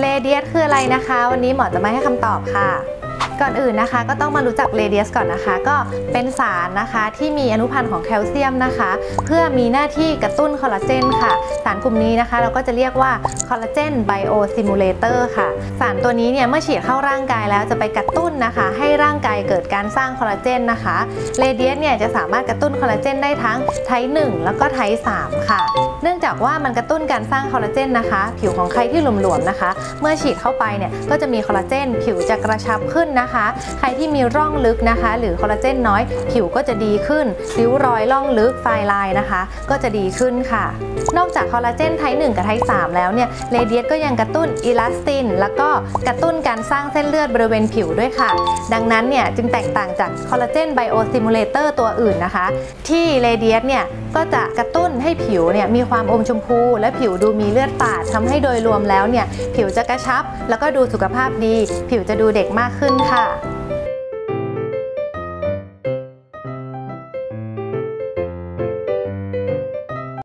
Radiesse คืออะไรนะคะ วันนี้หมอจะมาให้คำตอบค่ะ ก่อนอื่นนะคะก็ต้องมารู้จัก Radiesse ก่อนนะคะ ก็เป็นสารนะคะที่มีอนุพันธ์ของแคลเซียมนะคะ เพื่อมีหน้าที่กระตุ้นคอลลาเจนค่ะ สารกลุ่มนี้นะคะ เราก็จะเรียกว่าคอลลาเจน biostimulator ค่ะ สารตัวนี้เนี่ยเมื่อฉีดเข้าร่างกายแล้วจะไปกระตุ้นนะคะ ให้ร่างกายเกิดการสร้างคอลลาเจนนะคะ Radiesse เนี่ยจะสามารถกระตุ้นคอลลาเจนได้ทั้ง type 1แล้วก็ type 3ค่ะ เนื่องจากว่ามันกระตุ้นการสร้างคอลลาเจนนะคะ ผิวของใครที่หลวมๆนะคะ เมื่อฉีดเข้าไปเนี่ยก็จะมีคอลลาเจนผิวจะกระชับขึ้นนะคะ ใครที่มีร่องลึกนะคะ หรือคอลลาเจนน้อย ผิวก็จะดีขึ้นริ้วรอยร่องลึก fine line นะคะ ก็จะดีขึ้นค่ะ นอกจากคอลลาเจน type 1กับ type 3แล้วเนี่ย Radiesse ก็ยังกระตุ้นอิลาสติน แล้วก็กระตุ้นการสร้างเส้นเลือดบริเวณผิวด้วยค่ะ ดังนั้นเนี่ยจึงแตกต่างจากคอลลาเจน biostimulator ตัวอื่นนะคะ ที่เรเดียสเนี่ย ก็จะกระตุ้นให้ผิวเนี่ยมีความอมชมพู และผิวดูมีเลือดฝาดทำให้โดยรวมแล้วเนี่ยผิวจะกระชับ แล้วก็ดูสุขภาพดี ผิวจะดูเด็กมากขึ้นค่ะ